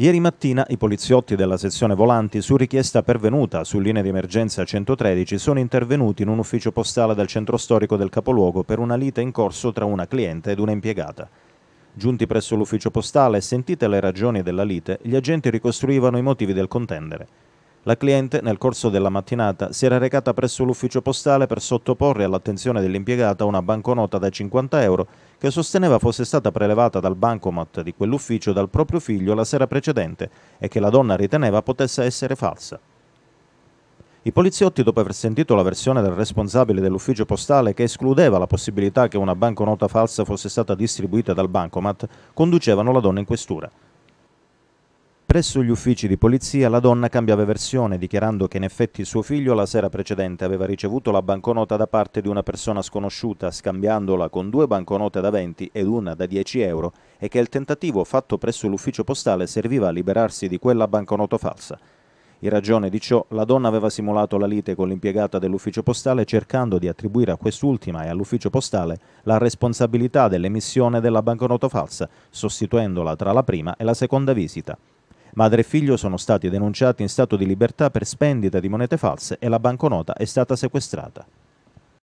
Ieri mattina i poliziotti della sezione volanti, su richiesta pervenuta su linea di emergenza 113, sono intervenuti in un ufficio postale del centro storico del capoluogo per una lite in corso tra una cliente ed una impiegata. Giunti presso l'ufficio postale e sentite le ragioni della lite, gli agenti ricostruivano i motivi del contendere. La cliente, nel corso della mattinata, si era recata presso l'ufficio postale per sottoporre all'attenzione dell'impiegata una banconota da 50 euro che sosteneva fosse stata prelevata dal bancomat di quell'ufficio dal proprio figlio la sera precedente e che la donna riteneva potesse essere falsa. I poliziotti, dopo aver sentito la versione del responsabile dell'ufficio postale che escludeva la possibilità che una banconota falsa fosse stata distribuita dal bancomat, conducevano la donna in questura. Presso gli uffici di polizia la donna cambiava versione, dichiarando che in effetti suo figlio la sera precedente aveva ricevuto la banconota da parte di una persona sconosciuta, scambiandola con due banconote da 20 ed una da 10 euro, e che il tentativo fatto presso l'ufficio postale serviva a liberarsi di quella banconota falsa. In ragione di ciò, la donna aveva simulato la lite con l'impiegata dell'ufficio postale cercando di attribuire a quest'ultima e all'ufficio postale la responsabilità dell'emissione della banconota falsa, sostituendola tra la prima e la seconda visita. Madre e figlio sono stati denunciati in stato di libertà per spendita di monete false e la banconota è stata sequestrata.